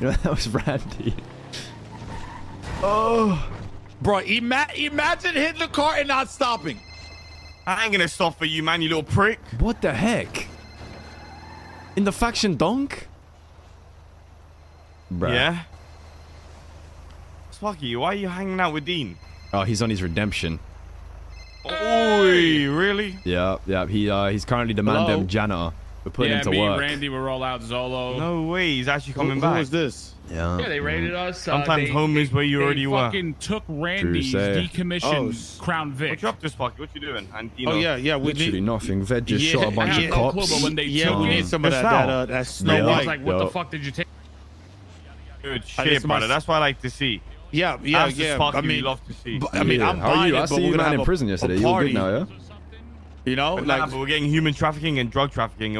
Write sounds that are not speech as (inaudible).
You know, (laughs) that was Randy. Oh. Bro, ima- imagine hitting the car and not stopping. I ain't gonna stop for you, man, you little prick. What the heck? In the faction donk? Bruh. Yeah? Swaggy, why are you hanging out with Dean? Oh, he's on his redemption. Oi, really? Yeah, yeah. He uh, he's currently the Hello? mandem janitor. We're putting yeah, him to me work. and Randy were all out Zolo. No way, he's actually coming Who, back. who is this? Yeah. Yeah, they raided us. Sometimes uh, they, home is where you they already were. fucking took Randy's say. decommissioned Oh, Crown Vic. What you up to, Sparky? What you doing? And you know, Oh yeah, yeah. We Literally need. nothing. Ved just Yeah, shot a bunch I of cops. clue, but when they Yeah, took we need some of that. Just That, now. uh, that Snow Yeah. I was like, what the fuck did you take? good shit, just brother. That's what I like to see. yeah, yeah, That's yeah. I mean, love to see. but- I mean, Yeah. I'm How are you? it, I see we're you man in prison yesterday. You all party. good now, yeah? You know, like but we're getting human trafficking and drug trafficking.